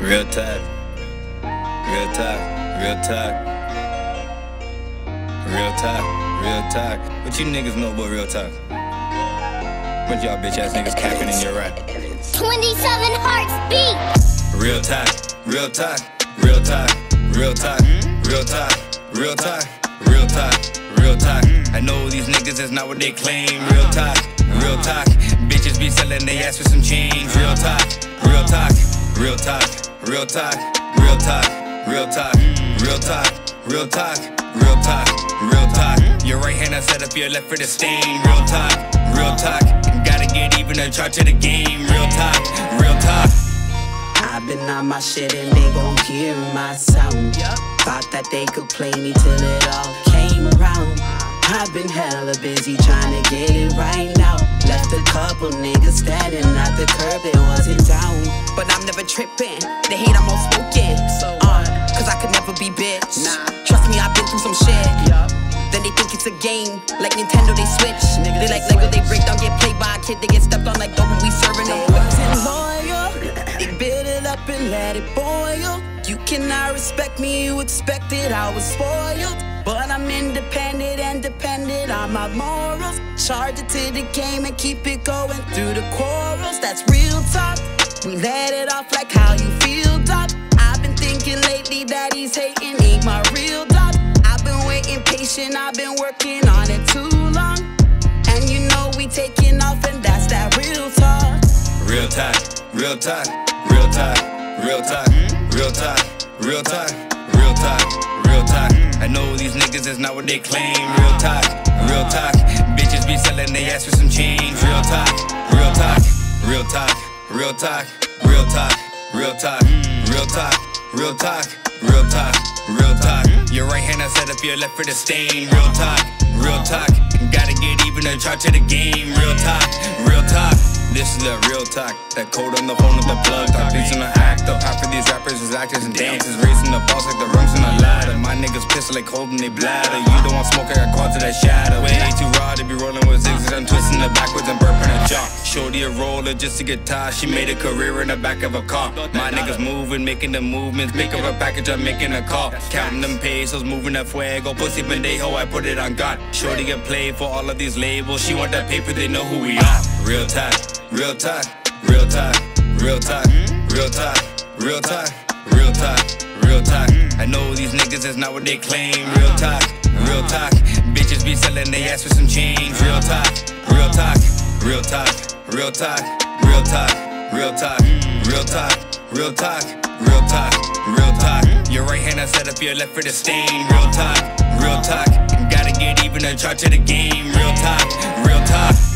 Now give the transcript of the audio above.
Real talk. Real talk. Real talk. Real talk. Real talk. What you niggas know about real talk? Bunch y'all bitch ass niggas capping in your rap. 27 hearts beat. Real talk. Real talk. Real talk. Real talk. Real talk. Real talk. Real talk. Real talk. I know these niggas is not what they claim. Real talk. Real talk. Bitches be selling they ass for some change. Real talk. Real talk. Real talk, real talk, real talk, real talk, real talk, real talk, real talk, real talk. Your right hand I set up your left for the stain. Real talk, real talk. Gotta get even and try to the game. Real talk, real talk. I've been on my shit and they gon' hear my sound. Thought that they could play me till it all came round. I've been hella busy trying to get it right now. Left a couple niggas standing at the curb, it wasn't down. But I'm never tripping. They hate I'm outspoken. So uh, cause I could never be bitch. Nah. Trust me, I've been through some shit. Then they think it's a game. Like Nintendo, they switch. they like Lego, they break down, get played by a kid. They get stepped on like dope when we serving them. Wasn't loyal. They build it up and let it boil. You cannot respect me, you expected I was spoiled. But I'm independent and dependent on my morals. Charge it to the game and keep it going through the quarrels. That's real talk. We let it off like how you feel, dog. I've been thinking lately that he's hating ain't my real dog. I've been waiting patient, I've been working on it too long. And you know we taking off, and that's that real talk. Real talk, real talk, real talk, real talk, real talk, real talk, real talk, real talk. I know these niggas is not what they claim. Real talk, real talk. Bitches be selling they ass for some change. Real talk, real talk, real talk, real talk, real talk, real talk, real talk, real talk, real talk, real talk. Your right hand I set up your left for the stain. Real talk, real talk. Gotta get even and charge to the game. Real talk, real talk. This is the real talk. That code on the phone with the plug. Talk these in the act up. Half of these rappers is actors and dancers. Raising the balls like the rungs in a ladder. My niggas pissing like holding they bladder. You don't want smoke, I got caught to that shadow. Way too raw to be rolling with zigzags. I'm twisting it backwards and burping a jaw. Shorty a roller just to get tired. She made a career in the back of a car. My niggas moving, making the movements. Pick up a package, I'm making a call. Counting them pesos, moving that fuego. Pussy pendejo, I put it on God. Shorty get played for all of these labels. She want that paper, they know who we are. Real talk, real talk, real talk, real talk, real talk, real talk, real talk, real talk. I know these niggas is not what they claim. Real talk, real talk. Bitches be selling they ass for some change. Real talk, real talk, real talk, real talk, real talk, real talk, real talk, real talk, real talk, real talk. Your right hand I set up your left for the stain. Real talk, real talk. Gotta get even and charge to the game. Real talk, real talk.